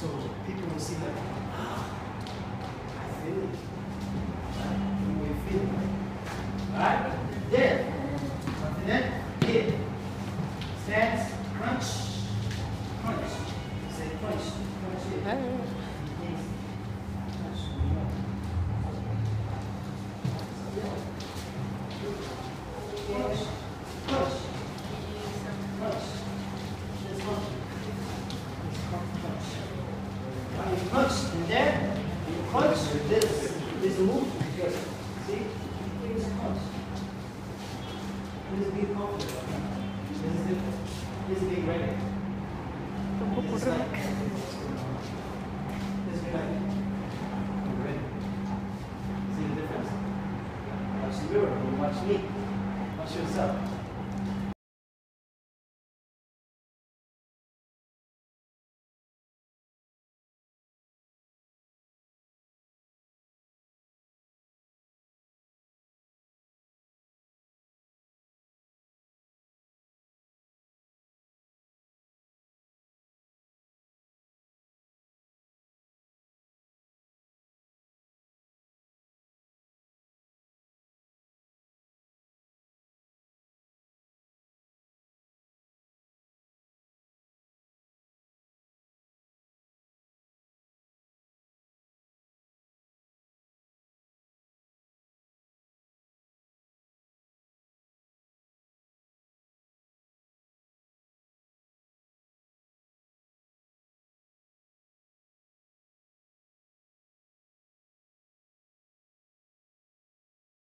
So people will see that, ah, I feel it. Right? You will feel it. Alright? Then, after that, here. Stance, crunch, crunch. Say crunch, crunch here. Yes. Crunch, crunch. This one. This crunch, crunch. When you crunch and then you crunch this this move because see this crunch. This is comfortable. This is different. This is. This is like this. See the difference? Watch the mirror, watch me, watch me.